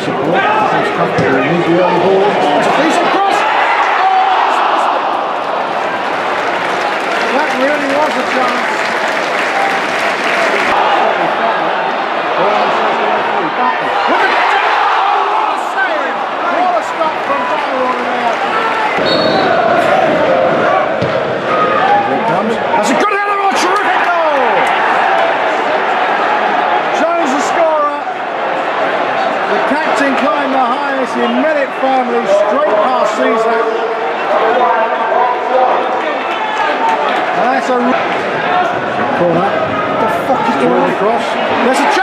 support. It's comfortable in his early ball. That's a cross. That really was a chance. Highest in Medic family straight past Caesar. And that's a corner. The fuck is going across? There's a!